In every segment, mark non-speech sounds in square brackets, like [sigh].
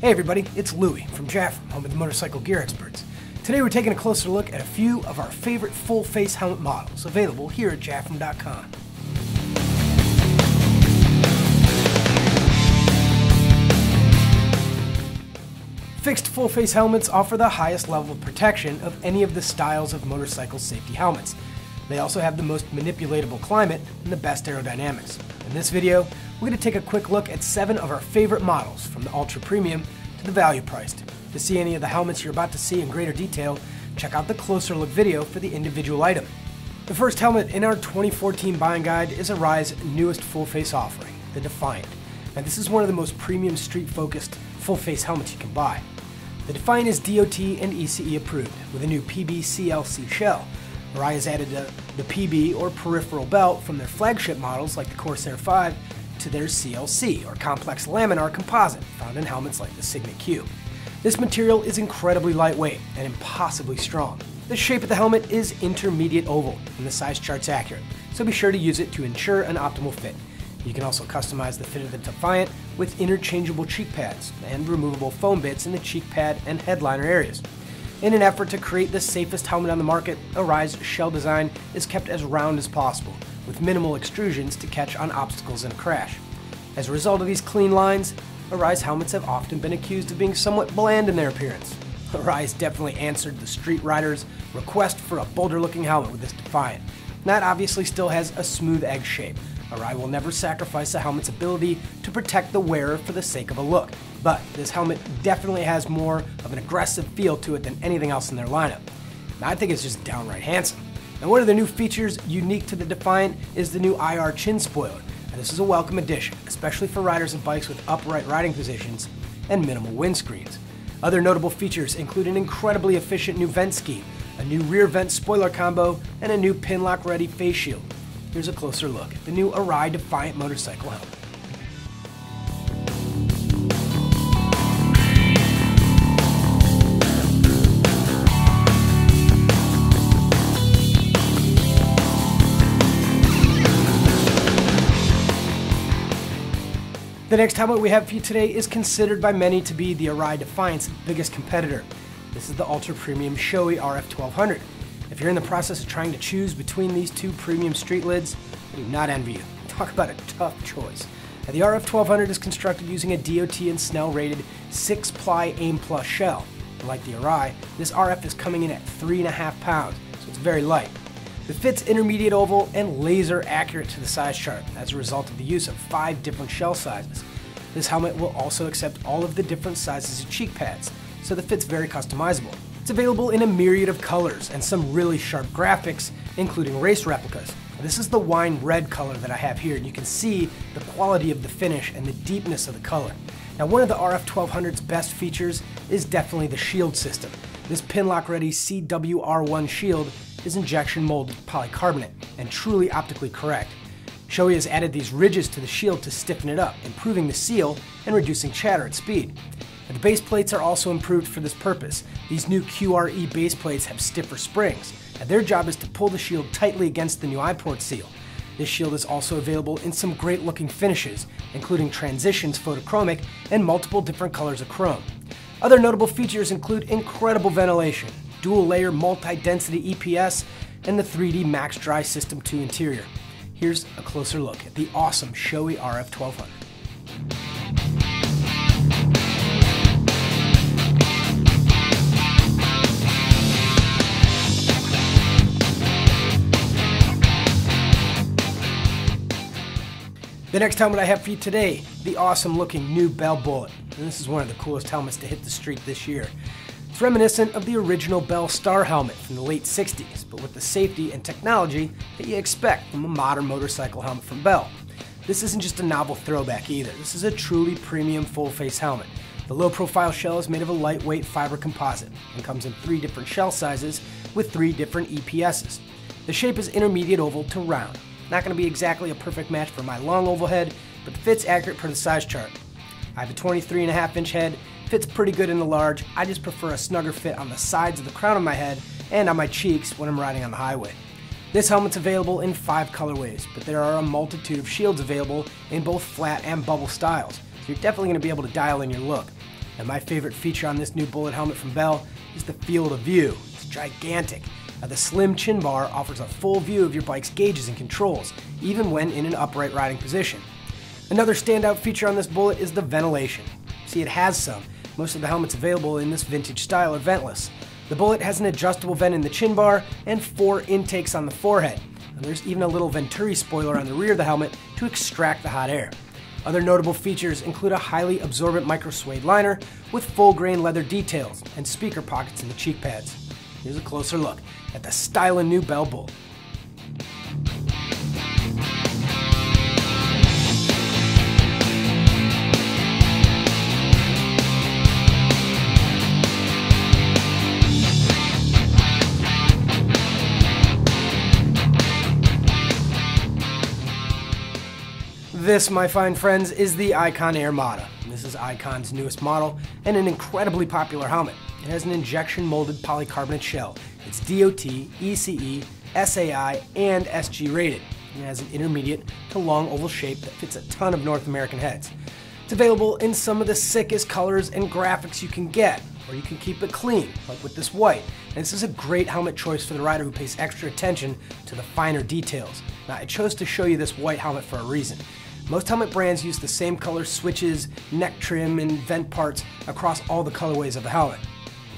Hey everybody, it's Louie from Jafrum, home of the motorcycle gear experts. Today we're taking a closer look at a few of our favorite full face helmet models available here at Jafrum.com. Fixed full face helmets offer the highest level of protection of any of the styles of motorcycle safety helmets. They also have the most manipulatable climate and the best aerodynamics. In this video, we're going to take a quick look at seven of our favorite models from the ultra premium to the value priced. To see any of the helmets you're about to see in greater detail, check out the closer look video for the individual item. The first helmet in our 2014 buying guide is Arai's newest full face offering, the Defiant. Now this is one of the most premium street focused full face helmets you can buy. The Defiant is DOT and ECE approved with a new PB CLC shell. Has added the, the PB or peripheral belt from their flagship models like the Corsair 5 to their CLC or complex laminar composite found in helmets like the Signet Q. This material is incredibly lightweight and impossibly strong. The shape of the helmet is intermediate oval and the size chart's accurate, so be sure to use it to ensure an optimal fit. You can also customize the fit of the Defiant with interchangeable cheek pads and removable foam bits in the cheek pad and headliner areas. In an effort to create the safest helmet on the market, Arai's shell design is kept as round as possible, with minimal extrusions to catch on obstacles in a crash. As a result of these clean lines, Arai's helmets have often been accused of being somewhat bland in their appearance. [laughs] Arai's definitely answered the street rider's request for a bolder looking helmet with this Defiant. That obviously still has a smooth egg shape. Arai will never sacrifice the helmet's ability to protect the wearer for the sake of a look, but this helmet definitely has more of an aggressive feel to it than anything else in their lineup. I think it's just downright handsome. Now one of the new features unique to the Defiant is the new IR chin spoiler. this is a welcome addition, especially for riders of bikes with upright riding positions and minimal windscreens. Other notable features include an incredibly efficient new vent scheme, a new rear vent spoiler combo, and a new pinlock ready face shield. Here's a closer look at the new Arai Defiant motorcycle helmet. The next helmet we have for you today is considered by many to be the Arai Defiant's biggest competitor. This is the ultra premium Shoei RF 1200. If you're in the process of trying to choose between these two premium street lids, I do not envy you. [laughs] Talk about a tough choice. Now, the RF 1200 is constructed using a DOT and Snell rated 6 ply AIM Plus shell. like the Arai, this RF is coming in at 3.5 pounds, so it's very light. The fit's intermediate oval and laser accurate to the size chart as a result of the use of five different shell sizes. This helmet will also accept all of the different sizes of cheek pads, so the fit's very customizable. It's available in a myriad of colors and some really sharp graphics, including race replicas. This is the wine red color that I have here, and you can see the quality of the finish and the deepness of the color. Now, one of the RF 1200's best features is definitely the shield system. This Pinlock Ready CWR1 shield is injection molded polycarbonate and truly optically correct. Shoei has added these ridges to the shield to stiffen it up, improving the seal and reducing chatter at speed. the base plates are also improved for this purpose. These new QRE base plates have stiffer springs, and their job is to pull the shield tightly against the new I-port seal. This shield is also available in some great looking finishes, including transitions photochromic and multiple different colors of chrome. Other notable features include incredible ventilation, dual layer multi-density EPS, and the 3D Max Dry System 2 interior. Here's a closer look at the awesome Shoei RF 1200. The next helmet I have for you today, the awesome looking new Bell Bullitt. And this is one of the coolest helmets to hit the street this year. It's reminiscent of the original Bell Star helmet from the late 60s, but with the safety and technology that you expect from a modern motorcycle helmet from Bell. This isn't just a novel throwback either, this is a truly premium full face helmet. The low profile shell is made of a lightweight fiber composite and comes in three different shell sizes with three different EPSs. The shape is intermediate oval to round. Not going to be exactly a perfect match for my long oval head, but fit's accurate per the size chart. I have a 23 and a half inch head Fits pretty good in the large. I just prefer a snugger fit on the sides of the crown of my head and on my cheeks when I'm riding on the highway. This helmet's available in five colorways, but there are a multitude of shields available in both flat and bubble styles, so you're definitely going to be able to dial in your look. And my favorite feature on this new Bullitt helmet from Bell is the field of view. It's gigantic. Now, the slim chin bar offers a full view of your bike's gauges and controls, even when in an upright riding position. Another standout feature on this Bullitt is the ventilation. See, it has some. Most of the helmets available in this vintage style are ventless. The Bullitt has an adjustable vent in the chin bar and four intakes on the forehead. And there's even a little Venturi spoiler on the rear of the helmet to extract the hot air. Other notable features include a highly absorbent micro suede liner with full grain leather details and speaker pockets in the cheek pads. Here's a closer look at the styling new Bell Bull. This, my fine friends, is the Icon Airmada. This is Icon's newest model and an incredibly popular helmet. It has an injection molded polycarbonate shell. It's DOT, ECE, SAI, and SG rated. It has an intermediate to long oval shape that fits a ton of North American heads. It's available in some of the sickest colors and graphics you can get, or you can keep it clean, like with this white. And this is a great helmet choice for the rider who pays extra attention to the finer details. Now, I chose to show you this white helmet for a reason. Most helmet brands use the same color switches, neck trim, and vent parts across all the colorways of the helmet.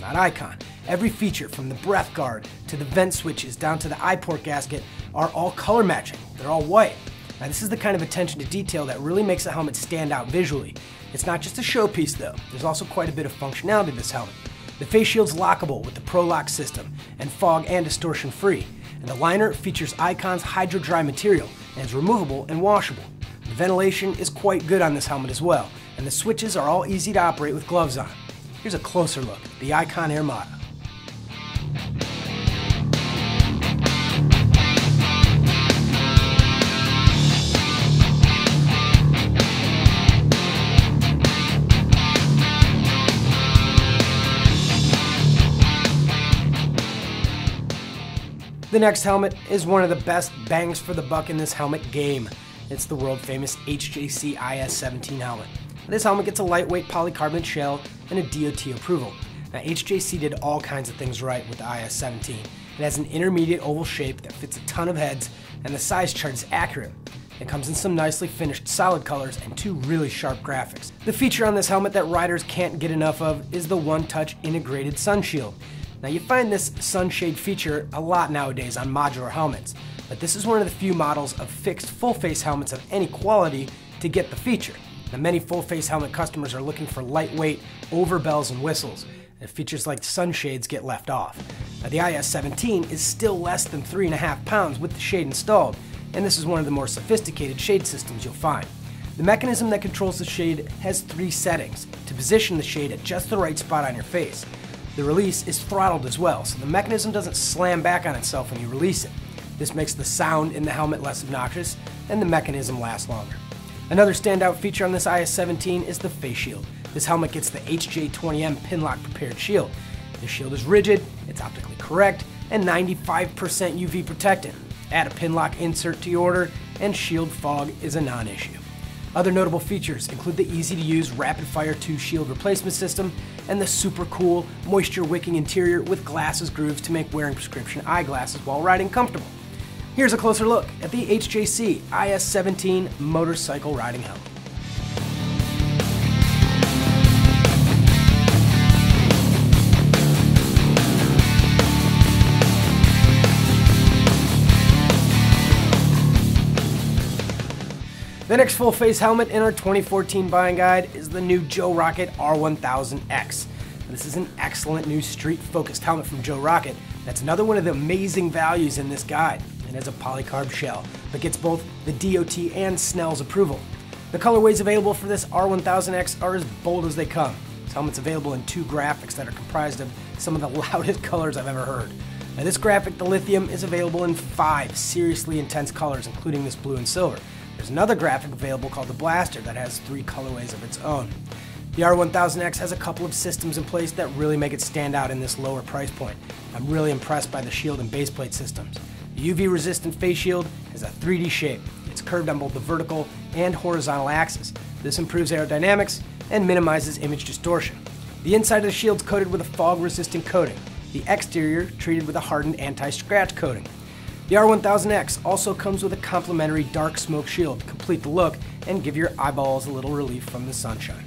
Not Icon. Every feature from the breath guard to the vent switches down to the eye port gasket are all color matching. They're all white. Now this is the kind of attention to detail that really makes a helmet stand out visually. It's not just a showpiece though, there's also quite a bit of functionality to this helmet. The face shield's lockable with the ProLock system and fog and distortion free. And the liner features Icon's Hydro Dry material and is removable and washable. The ventilation is quite good on this helmet as well, and the switches are all easy to operate with gloves on. Here's a closer look, the Icon Airmada. The next helmet is one of the best bangs for the buck in this helmet game. It's the world famous HJC IS-17 helmet. This helmet gets a lightweight polycarbonate shell and a DOT approval. Now HJC did all kinds of things right with the IS-17. It has an intermediate oval shape that fits a ton of heads and the size chart is accurate. It comes in some nicely finished solid colors and two really sharp graphics. The feature on this helmet that riders can't get enough of is the one-touch integrated sun shield. Now you find this sunshade feature a lot nowadays on modular helmets, but this is one of the few models of fixed full face helmets of any quality to get the feature. Now many full face helmet customers are looking for lightweight, over bells and whistles, and features like sunshades get left off. Now the IS-17 is still less than 3.5 pounds with the shade installed, and this is one of the more sophisticated shade systems you'll find. The mechanism that controls the shade has three settings to position the shade at just the right spot on your face. The release is throttled as well, so the mechanism doesn't slam back on itself when you release it. This makes the sound in the helmet less obnoxious and the mechanism last longer. Another standout feature on this IS-17 is the face shield. This helmet gets the HJ20M Pinlock prepared shield. The shield is rigid, it's optically correct, and 95% UV protected. Add a Pinlock insert to your order, and shield fog is a non-issue. Other notable features include the easy to use rapid fire 2 shield replacement system and the super cool moisture wicking interior with glasses grooves to make wearing prescription eyeglasses while riding comfortable. Here's a closer look at the HJC IS-17 motorcycle riding helmet. The next full face helmet in our 2014 buying guide is the new Joe Rocket R1000X. This is an excellent new street focused helmet from Joe Rocket. That's another one of the amazing values in this guide. It has a polycarb shell, but gets both the DOT and Snell's approval. The colorways available for this R1000X are as bold as they come. This helmet's available in two graphics that are comprised of some of the [laughs] loudest colors I've ever heard. Now this graphic, the lithium, is available in five seriously intense colors, including this blue and silver. There's another graphic available called the Blaster that has three colorways of its own. The R1000X has a couple of systems in place that really make it stand out in this lower price point. I'm really impressed by the shield and baseplate systems. The UV resistant face shield has a 3D shape. It's curved on both the vertical and horizontal axis. This improves aerodynamics and minimizes image distortion. The inside of the shield is coated with a fog-resistant coating, the exterior treated with a hardened anti-scratch coating. The R1000X also comes with a complimentary dark smoke shield to complete the look and give your eyeballs a little relief from the sunshine.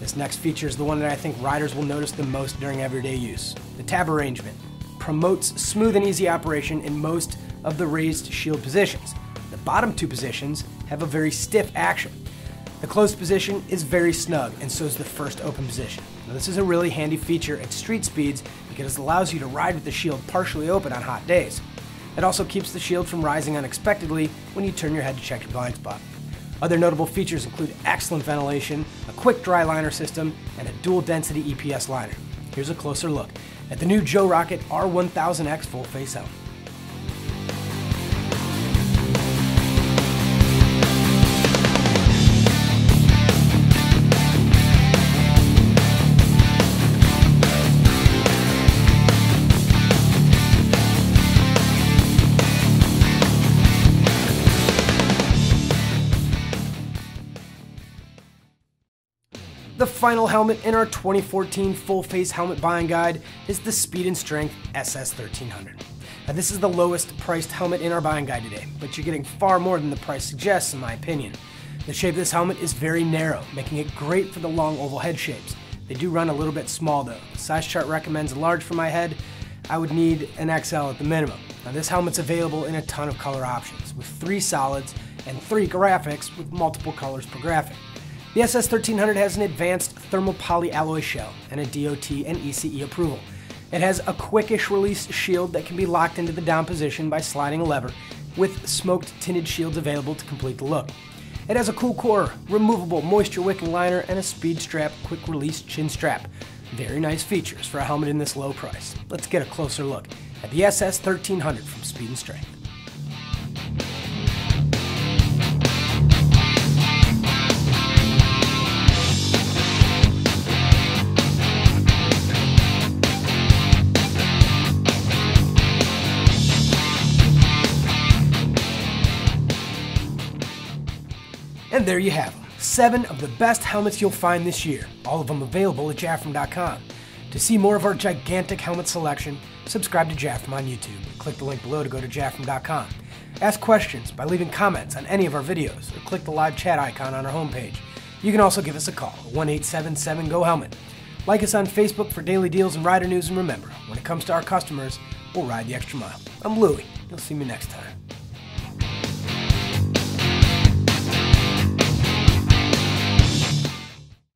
This next feature is the one that I think riders will notice the most during everyday use. The tab arrangement promotes smooth and easy operation in most of the raised shield positions. The bottom two positions have a very stiff action. The closed position is very snug, and so is the first open position. Now, this is a really handy feature at street speeds because it allows you to ride with the shield partially open on hot days. It also keeps the shield from rising unexpectedly when you turn your head to check your blind spot. Other notable features include excellent ventilation, a quick dry liner system, and a dual density EPS liner. Here's a closer look at the new Joe Rocket R1000X full face helmet. Final helmet in our 2014 full face helmet buying guide is the Speed and Strength SS1300. Now, this is the lowest priced helmet in our buying guide today, but you're getting far more than the price suggests in my opinion. The shape of this helmet is very narrow, making it great for the long oval head shapes. They do run a little bit small though. The size chart recommends a large for my head. I would need an XL at the minimum. Now this helmet's available in a ton of color options, with three solids and three graphics with multiple colors per graphic. The SS1300 has an advanced thermal poly alloy shell and a DOT and ECE approval. It has a quickish release shield that can be locked into the down position by sliding a lever, with smoked tinted shields available to complete the look. It has a cool core, removable moisture wicking liner, and a speed strap quick release chin strap. Very nice features for a helmet in this low price. Let's get a closer look at the SS1300 from Speed and Strength. And there you have them. Seven of the best helmets you'll find this year, all of them available at Jafrum.com. To see more of our gigantic helmet selection, subscribe to Jafrum on YouTube. Click the link below to go to Jafrum.com. Ask questions by leaving comments on any of our videos or click the live chat icon on our homepage. You can also give us a call at 1 877 GO HELMET. Like us on Facebook for daily deals and rider news, and remember, when it comes to our customers, we'll ride the extra mile. I'm Louie. You'll see me next time.